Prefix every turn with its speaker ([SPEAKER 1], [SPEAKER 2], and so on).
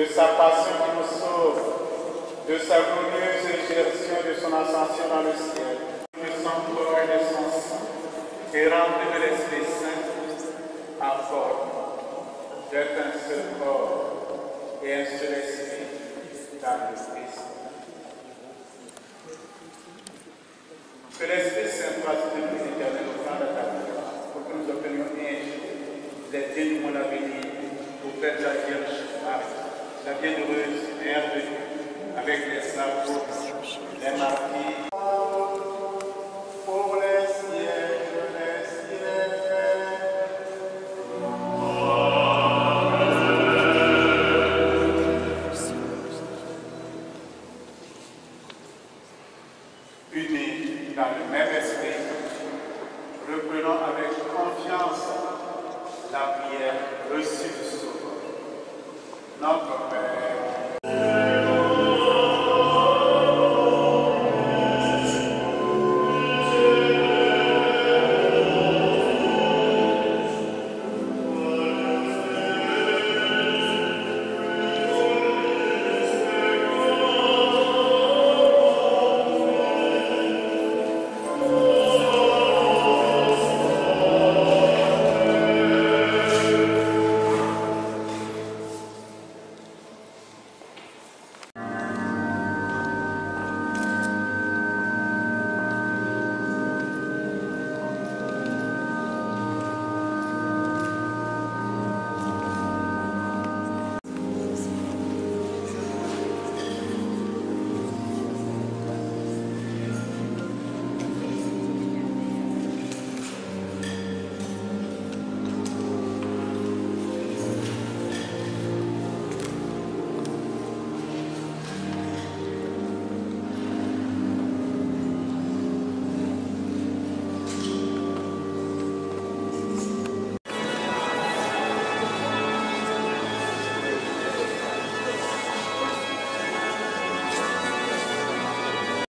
[SPEAKER 1] de sa passion qui nous sauve, de sa de son ascension dans le ciel, de son corps et de son sang, et rempli de l'Esprit Saint, accorde d'être un seul corps et un seul esprit dans le Christ. Que l'Esprit Saint fasse de nous éternel au temps de ta gloire, pour que nous obtenions ainsi les dénouements d'avenir pour faire la Vierge Marie, la bienheureuse Mère de Dieu, Unis dans le même esprit,